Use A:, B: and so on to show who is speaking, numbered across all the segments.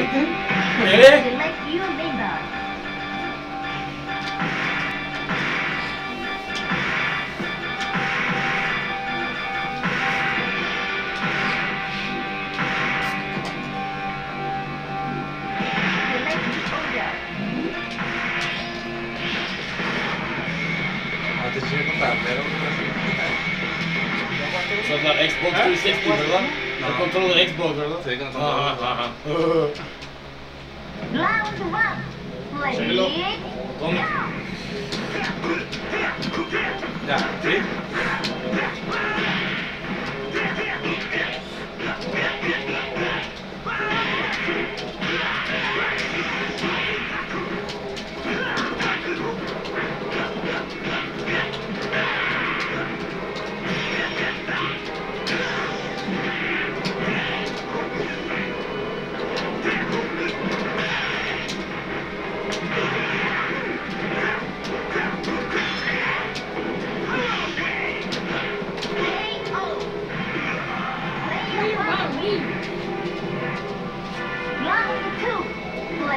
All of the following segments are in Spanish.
A: É? So the
B: Xbox 360, remember? De
C: controller Xbox,
A: hoor. Zeker een controller.
B: Kom. Ja, oké.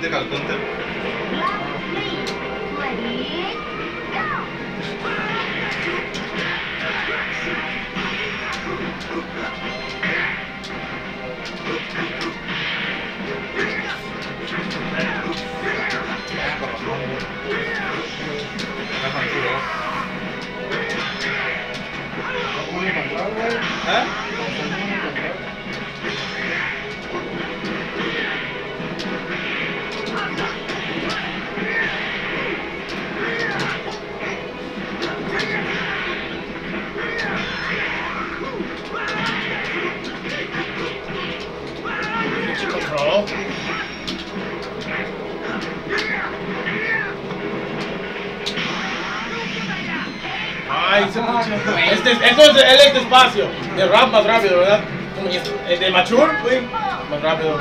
B: pinche control.
C: Nunca me sale eso a mí. El Critical Counter.
B: Ay. Este, esto es él es despacio. De rap más rápido, ¿verdad? El de mature, güey. Más rápido.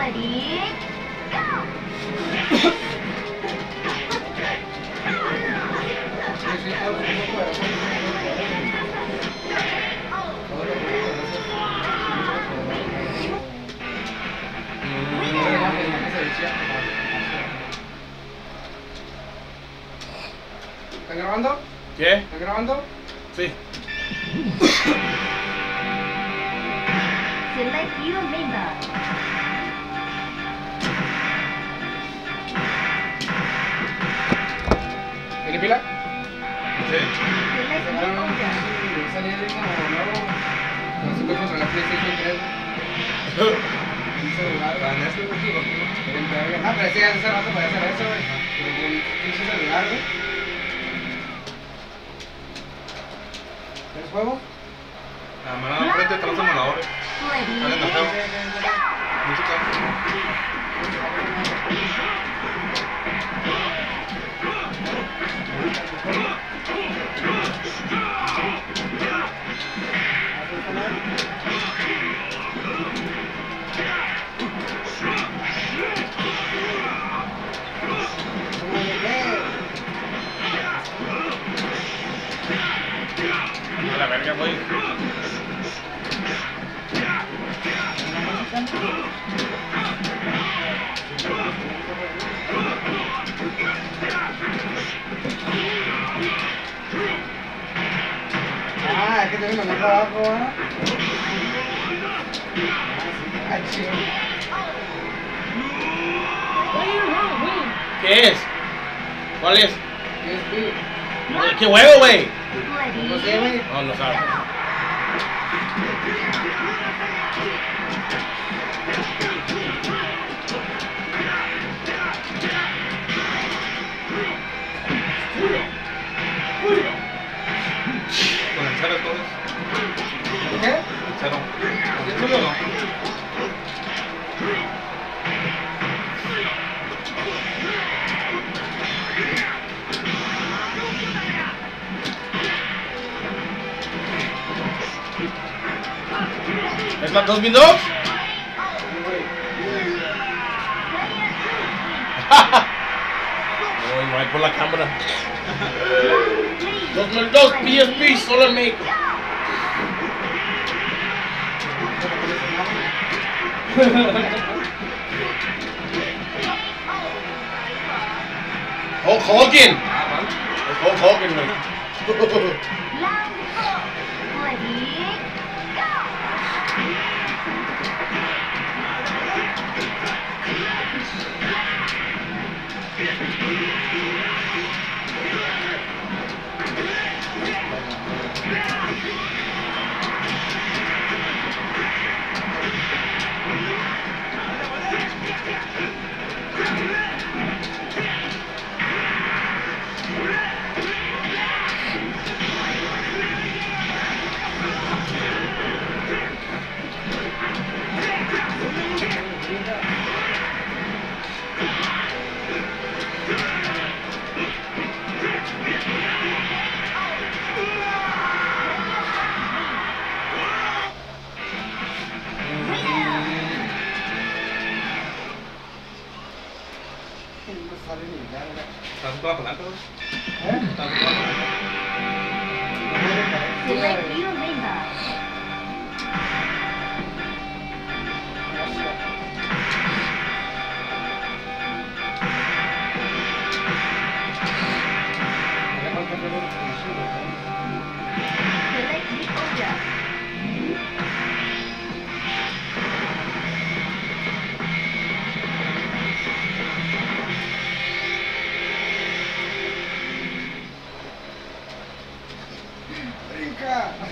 D: ¿Están grabando?
B: ¿Qué?
D: ¿Están grabando?
B: Sí.
A: Select your member.
D: ¿Tiene pila?
C: Sí.
D: Ah, de como nuevo. No se puede controlar la PlayStation 3. Un celular.
C: ¿Está en ese?
D: Bien verga. Ah, pero sí, hace rato podía hacer eso, güey. Con un pinche celular, güey. ¿Quieres juego?
C: La mano frente atrás de.
A: Ready?
C: Dale! Música.
D: Ah, es que tiene que mandar abajo, ¿ah? Ah, chido.
B: ¿Qué es? ¿Cuál es?
D: ¿Qué es, güey?
B: ¿Qué huevo, güey?
D: No sé, güey.
B: No, no sabe. Not those be dogs? Uy, no por la cámara. Los dos PSP solo en México. Hulk Hogan.
C: Ah.
B: Es Hulk Hogan, güey.
A: takut apa?
D: Takut?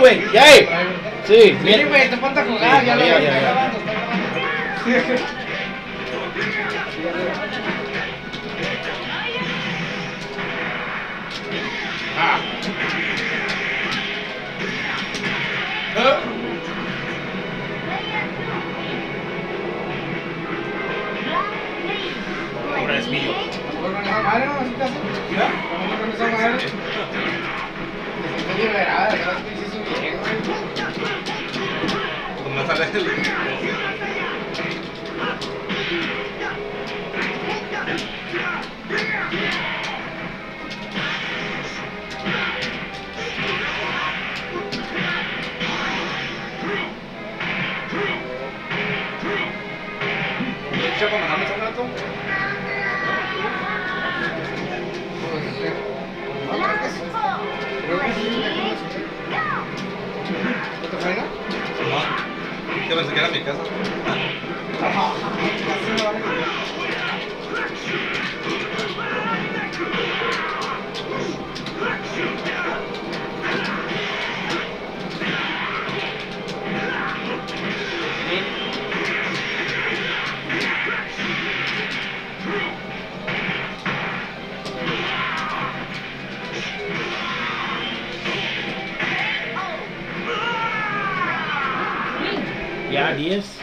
B: güey. Ya, eh. Sí,
D: güey, te falta jugar, ya lo
B: Ya,
D: ya,
B: ya, ya.
D: grabando, está grabando.
B: Ah. Ah. Ahora es mío.
D: の探てる Saya lihat.
C: now? Yo pensé que era mi casa.
B: 10.